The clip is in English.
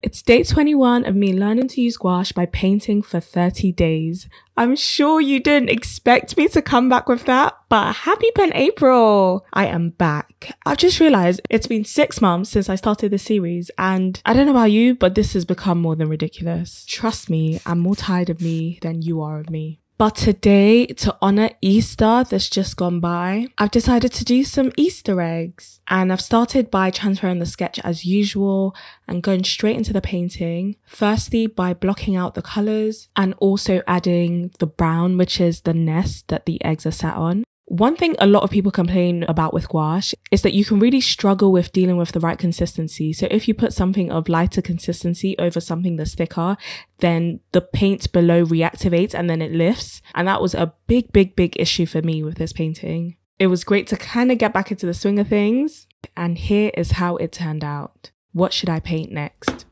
It's day 21 of me learning to use gouache by painting for 30 days. I'm sure you didn't expect me to come back with that, but happy pen April! I am back. I've just realized it's been six months since I started the series and I don't know about you, but this has become more than ridiculous. Trust me, I'm more tired of me than you are of me. But today, to honor Easter that's just gone by, I've decided to do some Easter eggs. And I've started by transferring the sketch as usual and going straight into the painting. Firstly, by blocking out the colors and also adding the brown, which is the nest that the eggs are sat on. One thing a lot of people complain about with gouache is that you can really struggle with dealing with the right consistency. So if you put something of lighter consistency over something that's thicker, then the paint below reactivates and then it lifts. And that was a big, big, big issue for me with this painting. It was great to kind of get back into the swing of things. And here is how it turned out. What should I paint next?